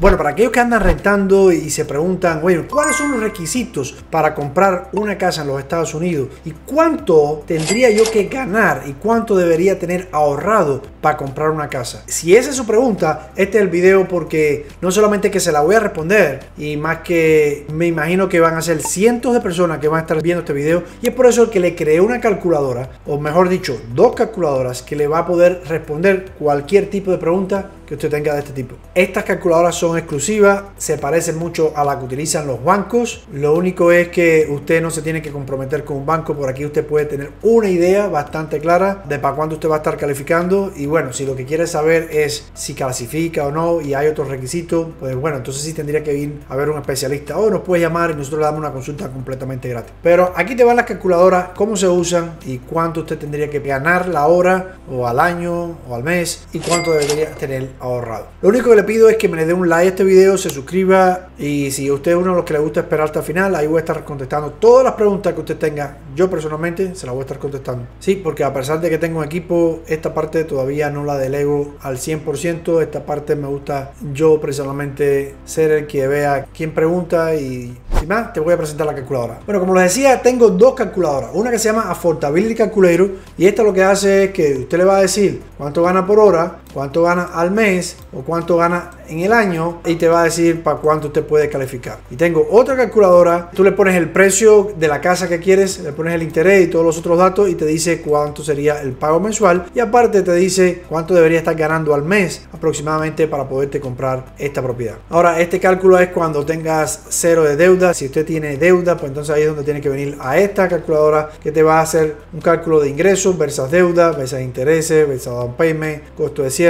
Bueno, para aquellos que andan rentando y se preguntan, bueno, ¿cuáles son los requisitos para comprar una casa en los Estados Unidos? ¿Y cuánto tendría yo que ganar y cuánto debería tener ahorrado para comprar una casa? Si esa es su pregunta, este es el video porque no solamente que se la voy a responder, y más que me imagino que van a ser cientos de personas que van a estar viendo este video, y es por eso que le creé una calculadora, o mejor dicho, dos calculadoras que le va a poder responder cualquier tipo de pregunta que usted tenga de este tipo. Estas calculadoras son exclusivas, se parecen mucho a las que utilizan los bancos. Lo único es que usted no se tiene que comprometer con un banco. Por aquí usted puede tener una idea bastante clara de para cuándo usted va a estar calificando. Y bueno, si lo que quiere saber es si clasifica o no y hay otros requisitos, pues bueno, entonces sí tendría que ir a ver un especialista o nos puede llamar y nosotros le damos una consulta completamente gratis. Pero aquí te van las calculadoras, cómo se usan y cuánto usted tendría que ganar la hora o al año o al mes y cuánto debería tener ahorrado. Lo único que le pido es que me le dé un like a este video, se suscriba y si usted es uno de los que le gusta esperar hasta el final, ahí voy a estar contestando todas las preguntas que usted tenga. Yo personalmente se las voy a estar contestando. Sí, porque a pesar de que tengo un equipo, esta parte todavía no la delego al 100%. Esta parte me gusta yo personalmente ser el que vea quién pregunta y sin más, te voy a presentar la calculadora. Bueno, como les decía, tengo dos calculadoras. Una que se llama Affordability Calculator y esta lo que hace es que usted le va a decir cuánto gana por hora, cuánto gana al mes o cuánto gana en el año y te va a decir para cuánto usted puede calificar. Y tengo otra calculadora, tú le pones el precio de la casa que quieres, le pones el interés y todos los otros datos y te dice cuánto sería el pago mensual y aparte te dice cuánto debería estar ganando al mes aproximadamente para poderte comprar esta propiedad. Ahora, este cálculo es cuando tengas cero de deuda. Si usted tiene deuda, pues entonces ahí es donde tiene que venir a esta calculadora que te va a hacer un cálculo de ingresos versus deuda, versus intereses, versus down payment, costo de cierre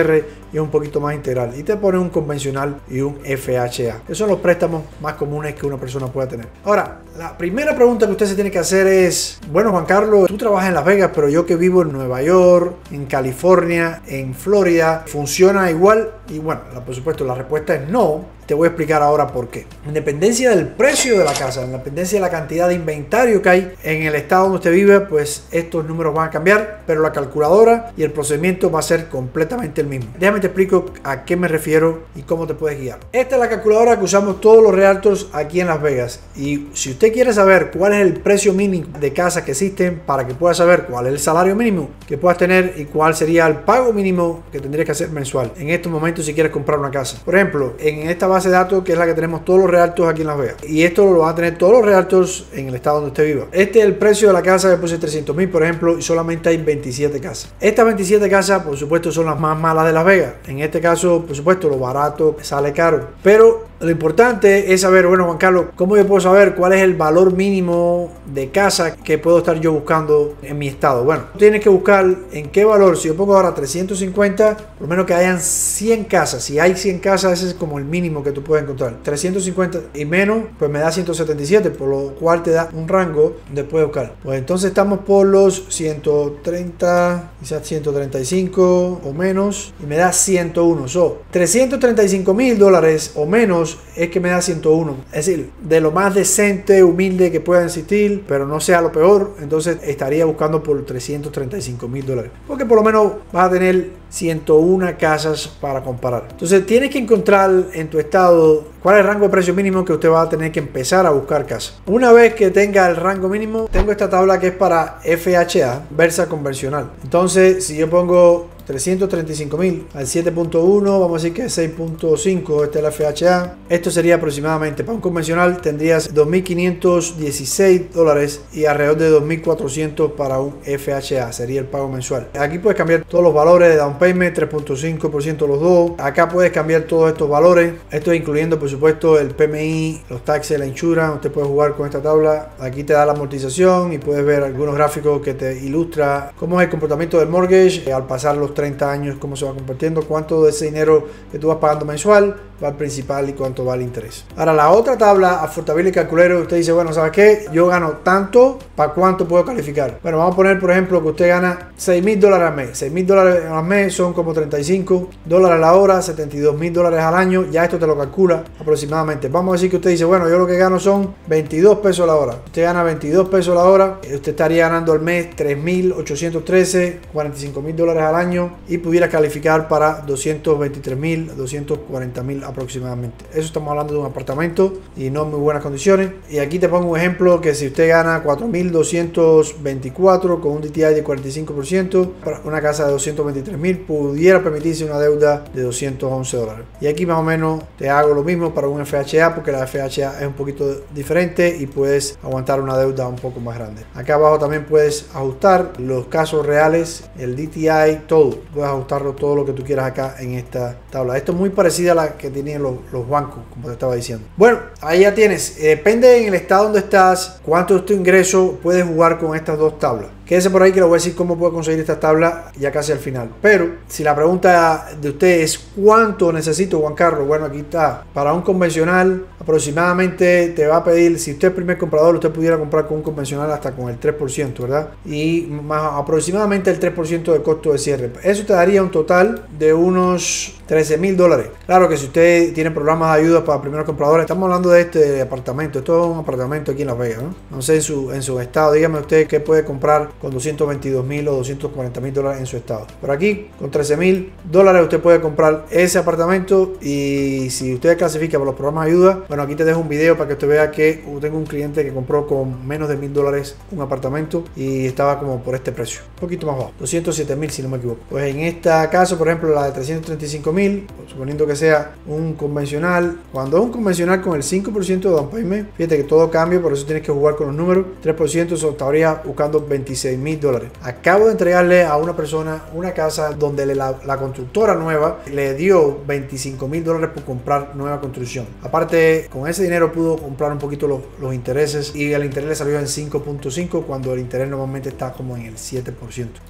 y un poquito más integral. Y te pone un convencional y un FHA. Esos son los préstamos más comunes que una persona pueda tener. Ahora, la primera pregunta que usted se tiene que hacer es, bueno Juan Carlos, tú trabajas en Las Vegas, pero yo que vivo en Nueva York, en California, en Florida, ¿funciona igual? Y bueno, por supuesto la respuesta es no. Te voy a explicar ahora por qué. En dependencia del precio de la casa, en de la cantidad de inventario que hay en el estado donde usted vive, pues estos números van a cambiar, pero la calculadora y el procedimiento va a ser completamente el mismo. Déjame te explico a qué me refiero y cómo te puedes guiar. Esta es la calculadora que usamos todos los realtors aquí en Las Vegas. Y si usted quiere saber cuál es el precio mínimo de casa que existen para que pueda saber cuál es el salario mínimo que puedas tener y cuál sería el pago mínimo que tendrías que hacer mensual en estos momentos si quieres comprar una casa. Por ejemplo, en esta base de datos que es la que tenemos todos los realtors aquí en Las Vegas. Y esto lo van a tener todos los realtors en el estado donde usted viva. Este es el precio de la casa que puse 300 mil, por ejemplo, y solamente hay 27 casas. Estas 27 casas, por supuesto, son las más malas de Las Vegas. En este caso, por supuesto, lo barato sale caro. Pero lo importante es saber, bueno, Juan Carlos, ¿cómo yo puedo saber cuál es el valor mínimo de casa que puedo estar yo buscando en mi estado? Bueno, tienes que buscar en qué valor, si yo pongo ahora 350, por lo menos que hayan 100 casas. Si hay 100 casas, ese es como el mínimo que tú puedes encontrar. 350 y menos, pues me da 177, por lo cual te da un rango de puedes buscar. Pues entonces estamos por los 130, quizás 135 o menos, y me da 101. So, 335 mil dólares o menos es que me da 101. Es decir, de lo más decente, humilde que pueda existir, pero no sea lo peor, entonces estaría buscando por 335 mil dólares. Porque por lo menos vas a tener 101 casas para comparar. Entonces tienes que encontrar en tu estado cuál es el rango de precio mínimo que usted va a tener que empezar a buscar casa. Una vez que tenga el rango mínimo, tengo esta tabla que es para FHA, Versa convencional. Entonces, si yo pongo 335 mil al 7.1, vamos a decir que es 6.5, este es la FHA. Esto sería aproximadamente, para un convencional tendrías 2.516 dólares y alrededor de 2.400 para un FHA, sería el pago mensual. Aquí puedes cambiar todos los valores de down payment, 3.5% los dos. Acá puedes cambiar todos estos valores, esto incluyendo por supuesto el PMI, los taxes, la insurance, usted puede jugar con esta tabla. Aquí te da la amortización y puedes ver algunos gráficos que te ilustra cómo es el comportamiento del mortgage al pasar los 30 años, cómo se va compartiendo, cuánto de ese dinero que tú vas pagando mensual va al principal y cuánto va al interés. Ahora, la otra tabla, Affordability Calculator, usted dice, bueno, ¿sabes qué? Yo gano tanto, ¿para cuánto puedo calificar? Bueno, vamos a poner, por ejemplo, que usted gana 6 mil dólares al mes. 6 mil dólares al mes son como 35 dólares a la hora, 72 mil dólares al año. Ya esto te lo calcula aproximadamente. Vamos a decir que usted dice, bueno, yo lo que gano son 22 pesos a la hora. Usted gana 22 pesos a la hora, usted estaría ganando al mes 3.813, 45 mil dólares al año y pudiera calificar para 223 mil, 240 mil aproximadamente. Eso estamos hablando de un apartamento y no muy buenas condiciones. Y aquí te pongo un ejemplo que si usted gana 4.224 con un DTI de 45%, para una casa de 223.000 pudiera permitirse una deuda de 211 dólares. Y aquí más o menos te hago lo mismo para un FHA porque la FHA es un poquito diferente y puedes aguantar una deuda un poco más grande. Acá abajo también puedes ajustar los casos reales, el DTI, todo. Puedes ajustarlo todo lo que tú quieras acá en esta tabla. Esto es muy parecido a la que tienen los, los bancos, como te estaba diciendo. Bueno, ahí ya tienes. Eh, depende en el estado donde estás, cuánto es tu ingreso, puedes jugar con estas dos tablas. Quédese por ahí que le voy a decir cómo puedo conseguir esta tabla ya casi al final. Pero si la pregunta de usted es cuánto necesito, Juan Carlos, bueno, aquí está. Para un convencional, aproximadamente te va a pedir, si usted es primer comprador, usted pudiera comprar con un convencional hasta con el 3%, ¿verdad? Y más aproximadamente el 3% de costo de cierre. Eso te daría un total de unos 13 mil dólares. Claro que si usted tiene programas de ayuda para primeros compradores, estamos hablando de este apartamento. Esto es un apartamento aquí en Las Vegas, ¿no? No sé en su, en su estado, dígame usted qué puede comprar con 222 mil o 240 mil dólares en su estado. Por aquí, con 13 mil dólares, usted puede comprar ese apartamento y si usted clasifica por los programas de ayuda, bueno, aquí te dejo un video para que usted vea que tengo un cliente que compró con menos de mil dólares un apartamento y estaba como por este precio, un poquito más bajo, 207 mil si no me equivoco. Pues en este caso, por ejemplo, la de 335 mil, suponiendo que sea un convencional, cuando es un convencional con el 5% de down payment, fíjate que todo cambia, por eso tienes que jugar con los números, 3% estaría buscando 26 mil dólares. Acabo de entregarle a una persona una casa donde la, constructora nueva le dio 25 mil dólares por comprar nueva construcción. Aparte, con ese dinero pudo comprar un poquito los, los intereses y el interés le salió en 5.5 cuando el interés normalmente está como en el 7%.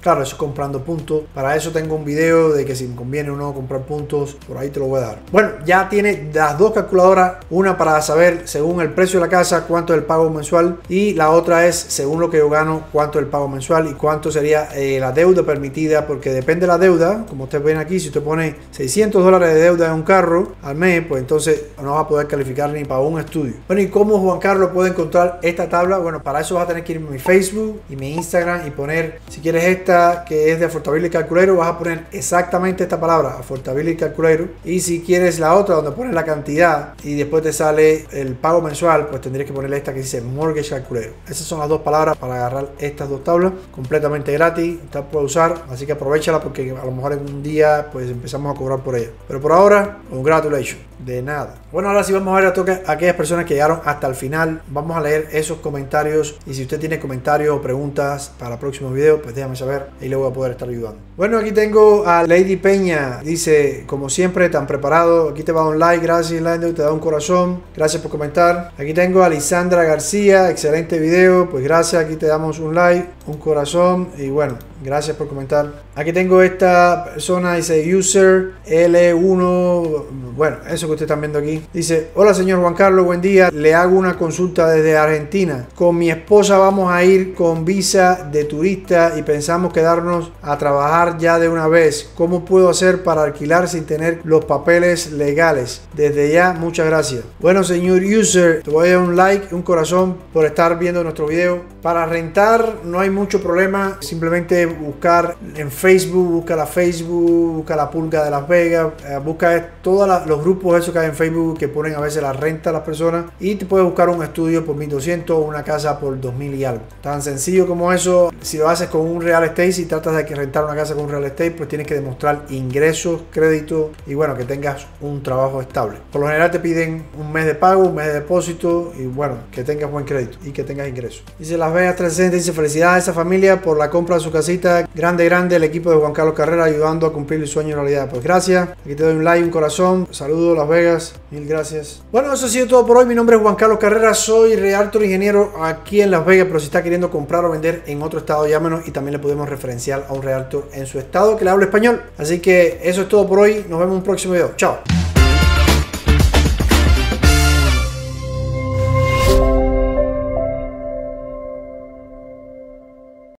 Claro, eso comprando puntos. Para eso tengo un video de que si me conviene o no comprar puntos, por ahí te lo voy a dar. Bueno, ya tiene las dos calculadoras, una para saber según el precio de la casa cuánto es el pago mensual y la otra es según lo que yo gano cuánto es el pago mensual y cuánto sería eh, la deuda permitida, porque depende de la deuda, como ustedes ven aquí, si usted pone 600 dólares de deuda en un carro al mes, pues entonces no va a poder calificar ni para un estudio. Bueno, ¿y cómo Juan Carlos puede encontrar esta tabla? Bueno, para eso vas a tener que ir a mi Facebook y mi Instagram y poner, si quieres esta que es de Affordability Calculator, vas a poner exactamente esta palabra, Affordability Calculator. Y si quieres la otra, donde pones la cantidad y después te sale el pago mensual, pues tendrías que ponerle esta que dice Mortgage Calculator. Esas son las dos palabras para agarrar estas dos tablas completamente gratis, está puede usar, así que aprovechala porque a lo mejor en un día pues empezamos a cobrar por ella. Pero por ahora, congratulations, de nada. Bueno, ahora sí vamos a ver a, toque aquellas personas que llegaron hasta el final. Vamos a leer esos comentarios y si usted tiene comentarios o preguntas para próximos videos, pues déjame saber y le voy a poder estar ayudando. Bueno, aquí tengo a Lady Peña, dice, como siempre, tan preparado. Aquí te va un like, gracias Lando, te da un corazón, gracias por comentar. Aquí tengo a Lisandra García, excelente video, pues gracias, aquí te damos un like, un corazón y bueno, gracias por comentar. Aquí tengo esta persona, dice user L1, bueno, eso que ustedes están viendo aquí. Dice, hola señor Juan Carlos, buen día, le hago una consulta desde Argentina. Con mi esposa vamos a ir con visa de turista y pensamos quedarnos a trabajar ya de una vez. ¿Cómo puedo hacer para alquilar sin tener los papeles legales? Desde ya, muchas gracias. Bueno, señor user, te voy a dar un like, un corazón por estar viendo nuestro video. Para rentar no hay mucho problema, simplemente buscar en Facebook, busca la Facebook, busca la pulga de Las Vegas, eh, busca todos los grupos esos que hay en Facebook que ponen a veces la renta a las personas y te puedes buscar un estudio por 1200 o una casa por 2000 y algo. Tan sencillo como eso, si lo haces con un real estate, si tratas de rentar una casa con un real estate, pues tienes que demostrar ingresos, créditos y bueno, que tengas un trabajo estable. Por lo general te piden un mes de pago, un mes de depósito y bueno, que tengas buen crédito y que tengas ingresos. Dice Las Vegas 360, dice felicidades familia por la compra de su casita. Grande, grande el equipo de Juan Carlos Carrera ayudando a cumplir el sueño en realidad. Pues gracias. Aquí te doy un like, un corazón. Saludos Las Vegas. Mil gracias. Bueno, eso ha sido todo por hoy. Mi nombre es Juan Carlos Carrera. Soy Realtor Ingeniero aquí en Las Vegas. Pero si está queriendo comprar o vender en otro estado, llámenos y también le podemos referenciar a un Realtor en su estado que le habla español. Así que eso es todo por hoy. Nos vemos en un próximo video. Chao.